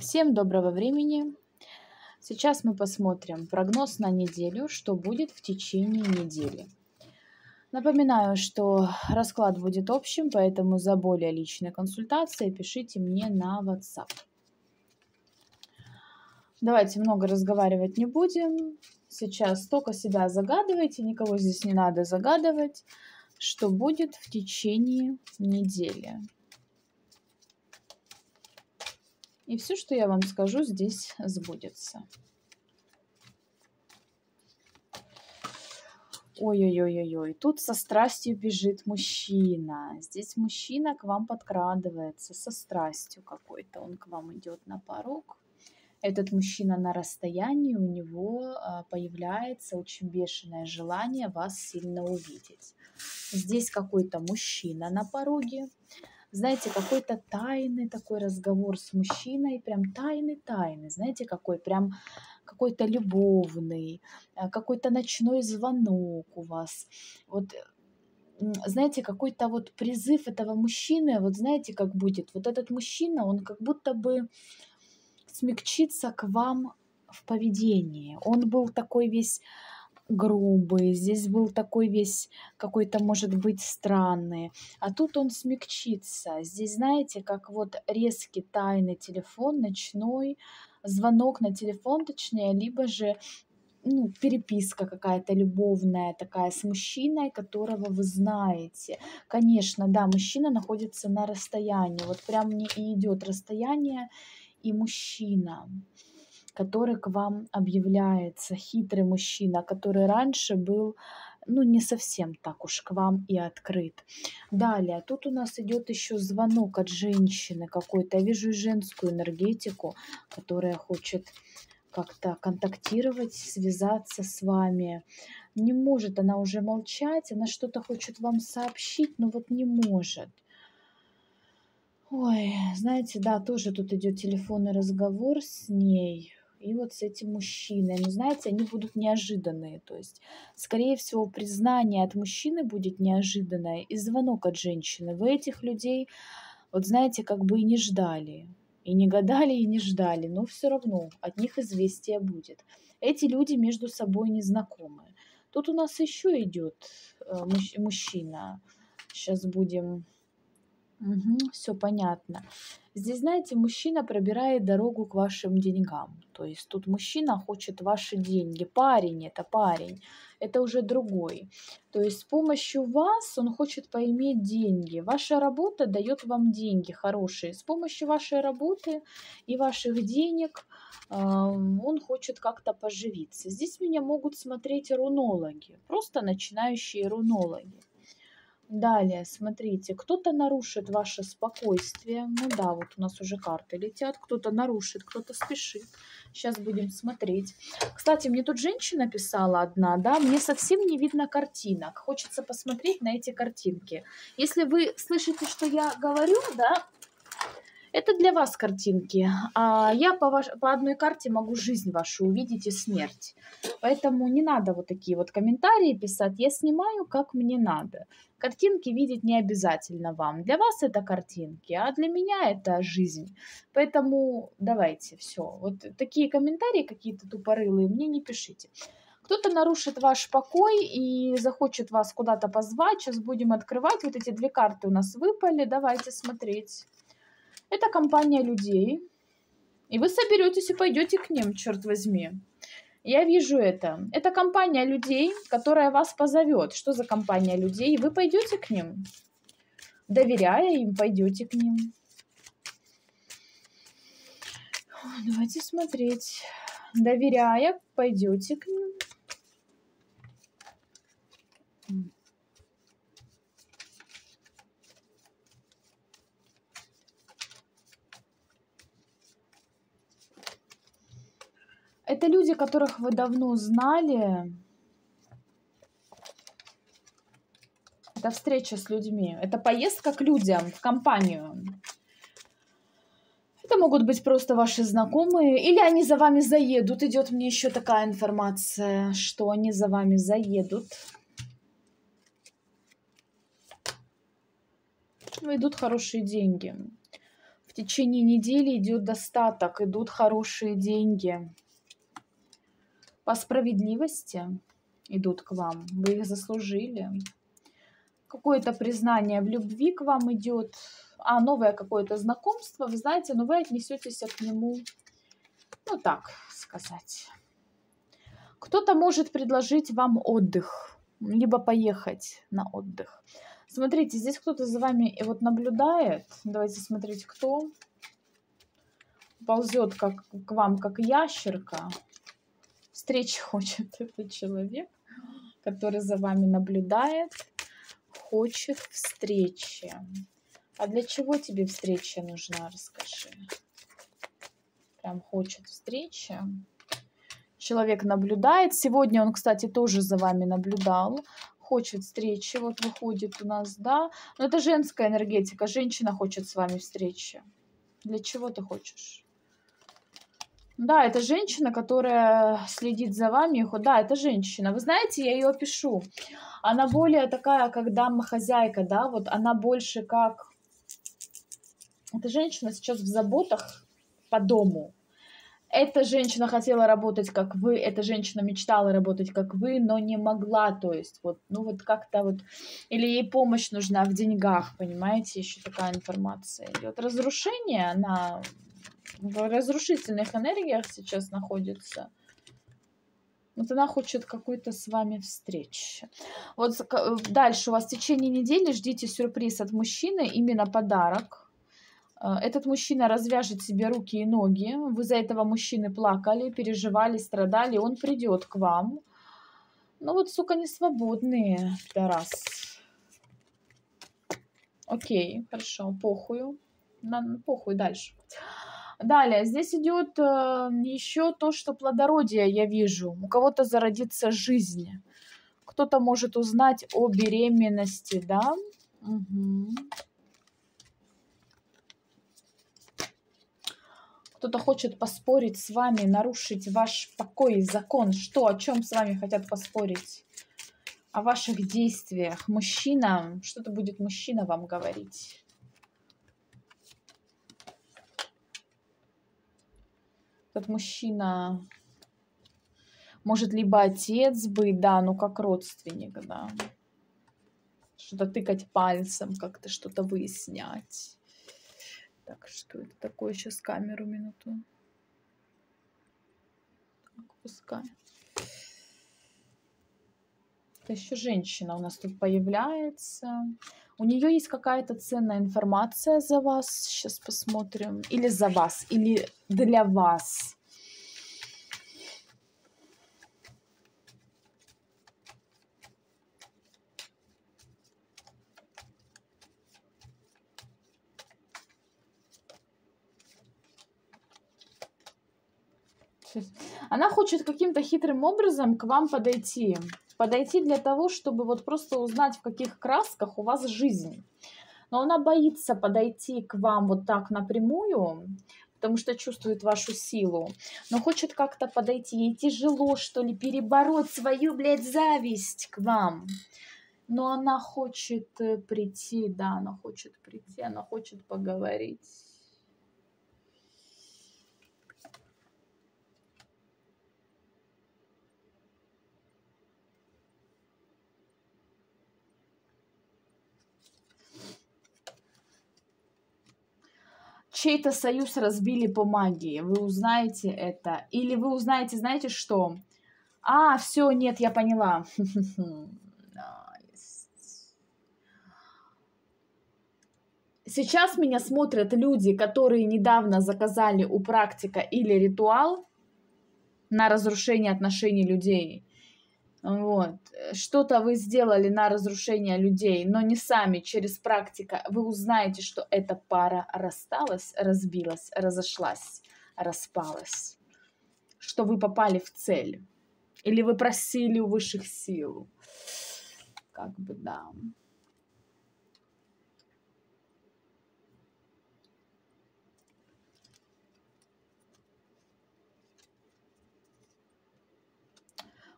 Всем доброго времени. Сейчас мы посмотрим прогноз на неделю, что будет в течение недели. Напоминаю, что расклад будет общим, поэтому за более личной консультацией пишите мне на WhatsApp. Давайте много разговаривать не будем. Сейчас только себя загадывайте, никого здесь не надо загадывать, что будет в течение недели. И все, что я вам скажу, здесь сбудется. Ой-ой-ой-ой-ой, тут со страстью бежит мужчина. Здесь мужчина к вам подкрадывается со страстью какой-то. Он к вам идет на порог. Этот мужчина на расстоянии, у него а, появляется очень бешеное желание вас сильно увидеть. Здесь какой-то мужчина на пороге знаете, какой-то тайный такой разговор с мужчиной, прям тайный-тайный, знаете, какой, прям какой-то любовный, э, какой-то ночной звонок у вас. Вот знаете, какой-то вот призыв этого мужчины, вот знаете, как будет, вот этот мужчина, он как будто бы смягчится к вам в поведении. Он был такой весь грубый, здесь был такой весь какой-то, может быть, странный. А тут он смягчится. Здесь, знаете, как вот резкий тайный телефон, ночной, звонок на телефон, точнее, либо же ну, переписка какая-то любовная такая с мужчиной, которого вы знаете. Конечно, да, мужчина находится на расстоянии. Вот прям мне и идет расстояние и мужчина который к вам объявляется, хитрый мужчина, который раньше был ну, не совсем так уж к вам и открыт. Далее, тут у нас идет еще звонок от женщины какой-то. Я вижу женскую энергетику, которая хочет как-то контактировать, связаться с вами. Не может она уже молчать, она что-то хочет вам сообщить, но вот не может. Ой, знаете, да, тоже тут идет телефонный разговор с ней и вот с этим мужчиной. Но знаете, они будут неожиданные. То есть, скорее всего, признание от мужчины будет неожиданное и звонок от женщины. Вы этих людей, вот знаете, как бы и не ждали. И не гадали, и не ждали, но все равно от них известие будет. Эти люди между собой не знакомы. Тут у нас еще идет э, мужчина. Сейчас будем Угу, все понятно. Здесь, знаете, мужчина пробирает дорогу к вашим деньгам. То есть тут мужчина хочет ваши деньги. Парень это парень. Это уже другой. То есть с помощью вас он хочет поиметь деньги. Ваша работа дает вам деньги хорошие. С помощью вашей работы и ваших денег э, он хочет как-то поживиться. Здесь меня могут смотреть рунологи. Просто начинающие рунологи. Далее, смотрите, кто-то нарушит ваше спокойствие. Ну да, вот у нас уже карты летят. Кто-то нарушит, кто-то спешит. Сейчас будем смотреть. Кстати, мне тут женщина писала одна, да, мне совсем не видно картинок. Хочется посмотреть на эти картинки. Если вы слышите, что я говорю, да, это для вас картинки. А я по, ваш, по одной карте могу жизнь вашу увидеть и смерть. Поэтому не надо вот такие вот комментарии писать. Я снимаю, как мне надо. Картинки видеть не обязательно вам. Для вас это картинки, а для меня это жизнь. Поэтому давайте, все. Вот такие комментарии какие-то тупорылые мне не пишите. Кто-то нарушит ваш покой и захочет вас куда-то позвать. Сейчас будем открывать. Вот эти две карты у нас выпали. Давайте смотреть. Это компания людей, и вы соберетесь и пойдете к ним, черт возьми. Я вижу это. Это компания людей, которая вас позовет. Что за компания людей? Вы пойдете к ним, доверяя им, пойдете к ним. Давайте смотреть. Доверяя, пойдете к ним. Это люди, которых вы давно знали. Это встреча с людьми. Это поездка к людям, в компанию. Это могут быть просто ваши знакомые. Или они за вами заедут. Идет мне еще такая информация, что они за вами заедут. Идут хорошие деньги. В течение недели идет достаток, идут хорошие деньги. По справедливости идут к вам. Вы их заслужили. Какое-то признание в любви к вам идет. А, новое какое-то знакомство, вы знаете, но вы отнесетесь к нему, ну так сказать. Кто-то может предложить вам отдых, либо поехать на отдых. Смотрите, здесь кто-то за вами и вот наблюдает. Давайте смотреть, кто ползет как, к вам, как ящерка. Встречи хочет этот человек, который за вами наблюдает, хочет встречи. А для чего тебе встреча нужна, расскажи. Прям хочет встречи человек наблюдает. Сегодня он, кстати, тоже за вами наблюдал. Хочет встречи. Вот выходит у нас, да. Но это женская энергетика. Женщина хочет с вами встречи. Для чего ты хочешь? Да, это женщина, которая следит за вами. Да, это женщина. Вы знаете, я ее опишу. Она более такая, как дама-хозяйка, да, вот она больше как... Эта женщина сейчас в заботах по дому эта женщина хотела работать как вы, эта женщина мечтала работать как вы, но не могла, то есть вот, ну вот как-то вот, или ей помощь нужна в деньгах, понимаете, еще такая информация идет. Разрушение, она в разрушительных энергиях сейчас находится. Вот она хочет какой-то с вами встречи. Вот дальше у вас в течение недели ждите сюрприз от мужчины, именно подарок а, этот мужчина развяжет себе руки и ноги. Вы за этого мужчины плакали, переживали, страдали. Он придет к вам. Ну вот, сука, не свободные, пидорас. Окей, хорошо, похую. На, похуй дальше. Далее, здесь идет э, еще то, что плодородие я вижу. У кого-то зародится жизнь. Кто-то может узнать о беременности, да? Угу. Кто-то хочет поспорить с вами, нарушить ваш покой и закон. Что, о чем с вами хотят поспорить? О ваших действиях. Мужчина, что-то будет мужчина вам говорить. Этот мужчина может либо отец быть, да, ну как родственник, да. Что-то тыкать пальцем, как-то что-то выяснять. Так, что это такое? Сейчас камеру минуту. Так, пускай. Это еще женщина у нас тут появляется. У нее есть какая-то ценная информация за вас. Сейчас посмотрим. Или за вас, или для вас. Она хочет каким-то хитрым образом к вам подойти. Подойти для того, чтобы вот просто узнать, в каких красках у вас жизнь. Но она боится подойти к вам вот так напрямую, потому что чувствует вашу силу. Но хочет как-то подойти. Ей тяжело, что ли, перебороть свою, блядь, зависть к вам. Но она хочет э, прийти, да, она хочет прийти, она хочет поговорить. Чей-то союз разбили по магии. Вы узнаете это. Или вы узнаете, знаете что? А, все, нет, я поняла. Сейчас меня смотрят люди, которые недавно заказали у практика или ритуал на разрушение отношений людей. Вот. Что-то вы сделали на разрушение людей, но не сами, через практика. Вы узнаете, что эта пара рассталась, разбилась, разошлась, распалась. Что вы попали в цель. Или вы просили у высших сил. Как бы, да.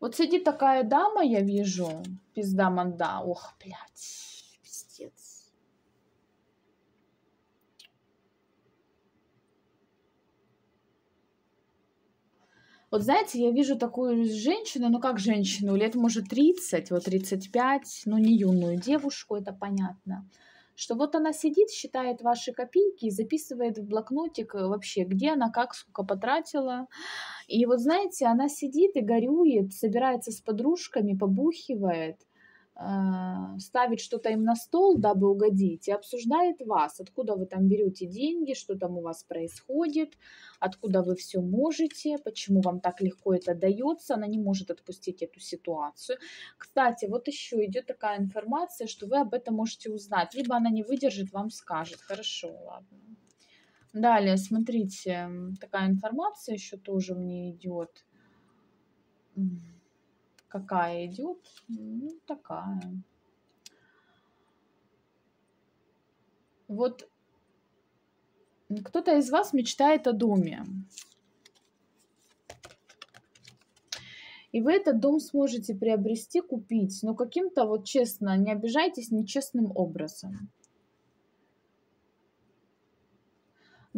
Вот сидит такая дама, я вижу, пизда манда. Ох, блядь, пиздец. Вот знаете, я вижу такую женщину, ну как женщину, лет может 30, вот 35, ну не юную девушку, это понятно что вот она сидит, считает ваши копейки и записывает в блокнотик э, вообще, где она, как, сколько потратила. И вот знаете, она сидит и горюет, собирается с подружками, побухивает, ставит что-то им на стол, дабы угодить, и обсуждает вас, откуда вы там берете деньги, что там у вас происходит, откуда вы все можете, почему вам так легко это дается, она не может отпустить эту ситуацию. Кстати, вот еще идет такая информация, что вы об этом можете узнать, либо она не выдержит, вам скажет. Хорошо, ладно. Далее, смотрите, такая информация еще тоже мне идет какая идет, ну, такая. Вот кто-то из вас мечтает о доме. И вы этот дом сможете приобрести, купить, но каким-то, вот честно, не обижайтесь, нечестным образом.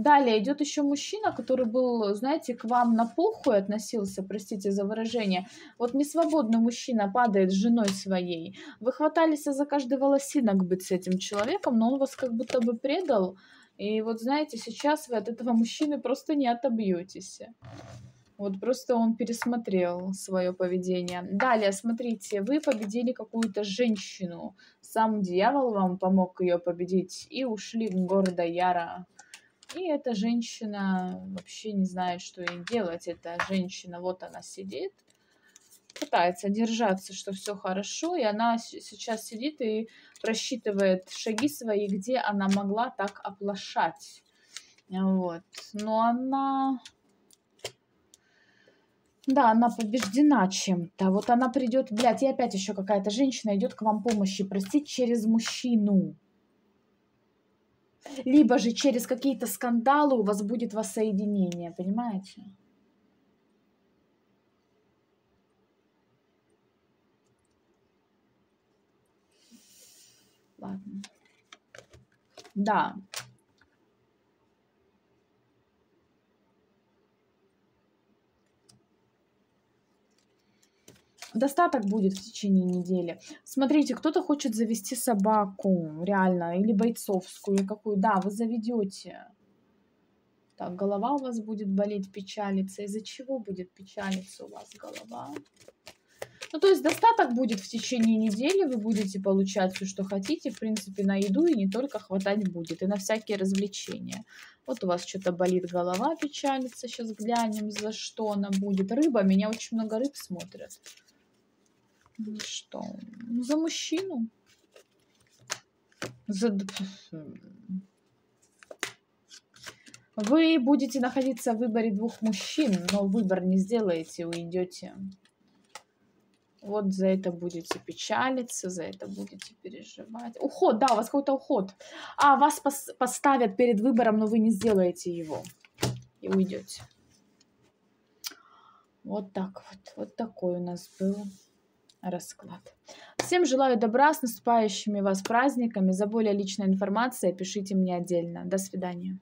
Далее идет еще мужчина, который был, знаете, к вам на похуй относился, простите за выражение. Вот несвободный мужчина падает с женой своей. Вы хватались за каждый волосинок быть с этим человеком, но он вас как будто бы предал. И вот знаете, сейчас вы от этого мужчины просто не отобьетесь. Вот просто он пересмотрел свое поведение. Далее, смотрите, вы победили какую-то женщину. Сам дьявол вам помог ее победить. И ушли в города Яра. И эта женщина вообще не знает, что ей делать. Эта женщина, вот она сидит, пытается держаться, что все хорошо, и она сейчас сидит и просчитывает шаги свои, где она могла так оплошать. Вот. Но она... Да, она побеждена чем-то. Вот она придет, блядь, и опять еще какая-то женщина идет к вам помощи просить через мужчину либо же через какие-то скандалы у вас будет воссоединение, понимаете? Ладно. Да, достаток будет в течение недели. Смотрите, кто-то хочет завести собаку, реально, или бойцовскую, какую. Да, вы заведете. Так, голова у вас будет болеть, печалиться. Из-за чего будет печалиться у вас голова? Ну, то есть достаток будет в течение недели, вы будете получать все, что хотите, в принципе, на еду и не только хватать будет, и на всякие развлечения. Вот у вас что-то болит голова, печалится, сейчас глянем, за что она будет. Рыба, меня очень много рыб смотрят. Ну что? Ну, за мужчину. За... Вы будете находиться в выборе двух мужчин, но выбор не сделаете, уйдете. Вот за это будете печалиться, за это будете переживать. Уход, да, у вас какой-то уход. А, вас пос поставят перед выбором, но вы не сделаете его. И уйдете. Вот так вот. Вот такой у нас был расклад. Всем желаю добра, с наступающими вас праздниками. За более личной информацией пишите мне отдельно. До свидания.